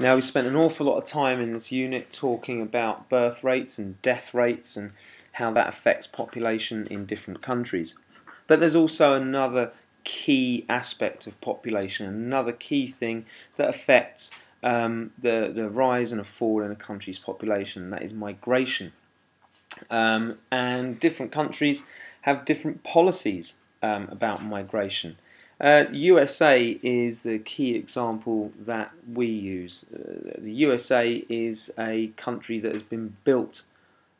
Now, we spent an awful lot of time in this unit talking about birth rates and death rates and how that affects population in different countries. But there's also another key aspect of population, another key thing that affects um, the, the rise and a fall in a country's population, and that is migration. Um, and different countries have different policies um, about migration. Uh, USA is the key example that we use. Uh, the USA is a country that has been built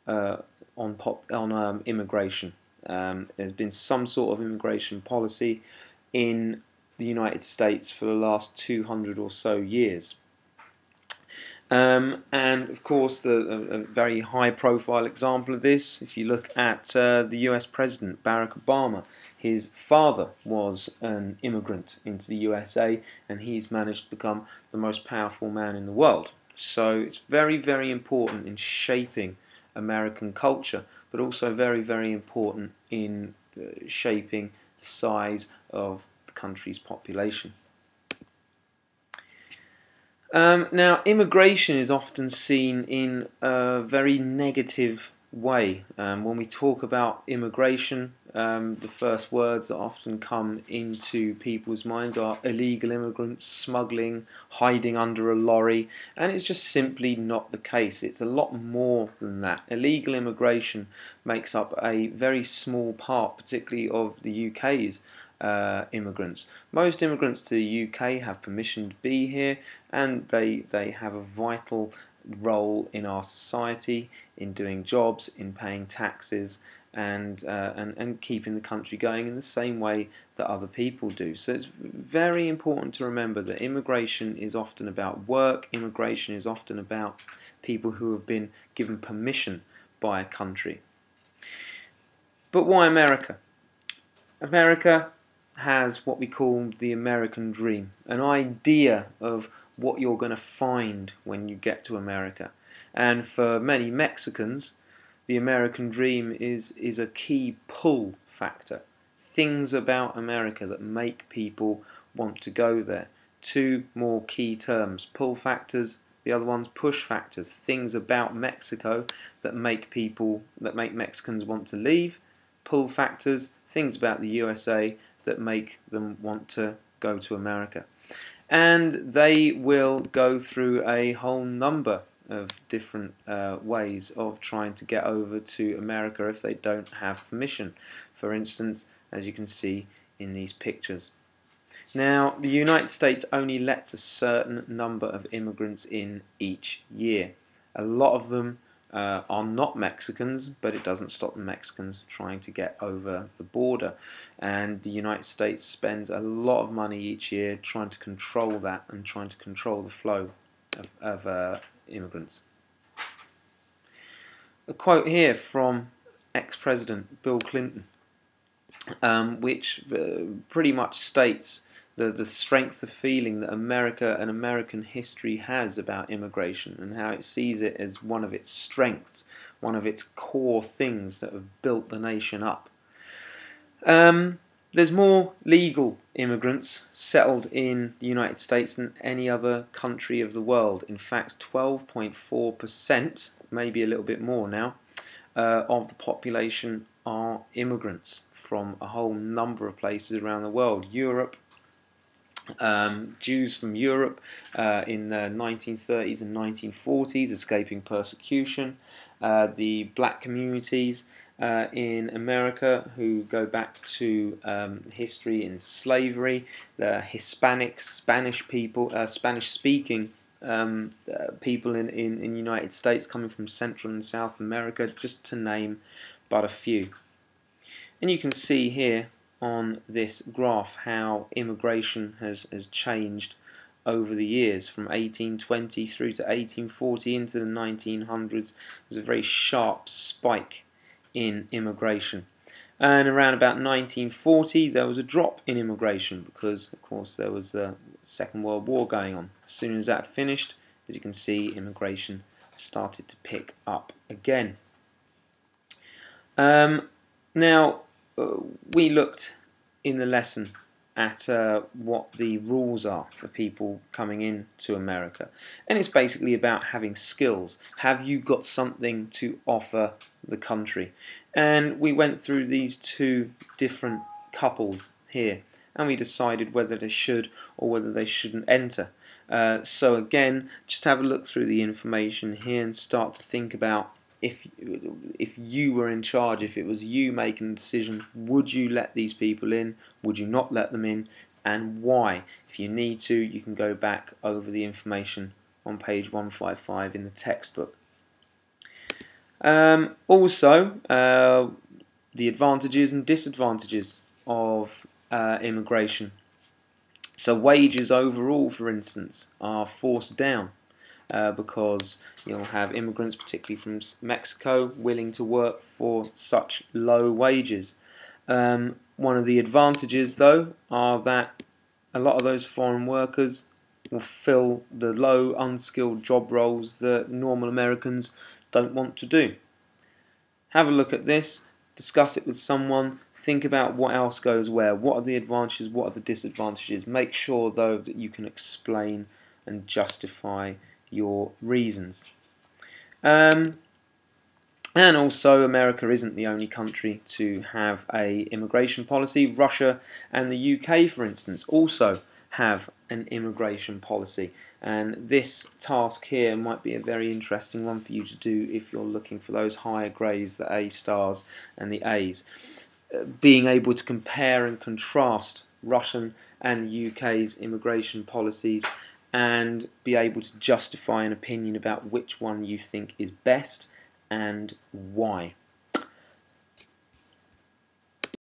uh, on pop, on um, immigration. Um, there's been some sort of immigration policy in the United States for the last 200 or so years. Um, and of course, the, a, a, very high profile example of this, if you look at uh, the US President Barack Obama, his father was an immigrant into the USA and he's managed to become the most powerful man in the world. So it's very, very important in shaping American culture, but also very, very important in uh, shaping the size of the country's population. Um, now, immigration is often seen in a very negative way. Um, when we talk about immigration, um, the first words that often come into people's minds are illegal immigrants, smuggling, hiding under a lorry, and it's just simply not the case. It's a lot more than that. Illegal immigration makes up a very small part, particularly of the UK's uh, immigrants. Most immigrants to the UK have permission to be here and they, they have a vital role in our society, in doing jobs, in paying taxes, and, uh, and, and keeping the country going in the same way that other people do. So it's very important to remember that immigration is often about work, immigration is often about people who have been given permission by a country. But why America? America has what we call the American dream, an idea of what you're going to find when you get to America. And for many Mexicans, the American dream is, is a key pull factor. Things about America that make people want to go there. Two more key terms pull factors, the other one's push factors. Things about Mexico that make people, that make Mexicans want to leave. Pull factors, things about the USA that make them want to go to America. And they will go through a whole number of different uh, ways of trying to get over to America if they don't have permission. For instance, as you can see in these pictures. Now, the United States only lets a certain number of immigrants in each year. A lot of them uh, are not Mexicans, but it doesn't stop the Mexicans trying to get over the border. And the United States spends a lot of money each year trying to control that and trying to control the flow of, of uh, immigrants. A quote here from ex-president Bill Clinton, um, which uh, pretty much states the, the strength of feeling that America and American history has about immigration and how it sees it as one of its strengths, one of its core things that have built the nation up. Um, there's more legal immigrants settled in the United States than any other country of the world. In fact, 12.4%, maybe a little bit more now, uh, of the population are immigrants from a whole number of places around the world. Europe, um, Jews from Europe uh, in the 1930s and 1940s escaping persecution, uh, the black communities uh, in America who go back to um, history in slavery, the Hispanic, Spanish people, uh, Spanish-speaking um, uh, people in, in, in United States coming from Central and South America, just to name but a few. And you can see here on this graph how immigration has, has changed over the years from 1820 through to 1840 into the 1900s. was a very sharp spike in immigration. And around about 1940, there was a drop in immigration because, of course, there was the Second World War going on. As soon as that finished, as you can see, immigration started to pick up again. Um, now, we looked in the lesson at uh, what the rules are for people coming in to America. And it's basically about having skills. Have you got something to offer the country? And we went through these two different couples here and we decided whether they should or whether they shouldn't enter. Uh, so again, just have a look through the information here and start to think about if if you were in charge, if it was you making the decision, would you let these people in? Would you not let them in? And why? If you need to, you can go back over the information on page 155 in the textbook. Um, also, uh, the advantages and disadvantages of uh, immigration. So wages overall, for instance, are forced down uh, because you'll have immigrants, particularly from Mexico, willing to work for such low wages. Um, one of the advantages, though, are that a lot of those foreign workers will fill the low, unskilled job roles that normal Americans don't want to do. Have a look at this, discuss it with someone, think about what else goes where, what are the advantages, what are the disadvantages. Make sure though that you can explain and justify your reasons. Um, and also, America isn't the only country to have a immigration policy. Russia and the UK, for instance, also have an immigration policy. And this task here might be a very interesting one for you to do if you're looking for those higher grades, the A stars and the A's being able to compare and contrast Russian and UK's immigration policies and be able to justify an opinion about which one you think is best and why.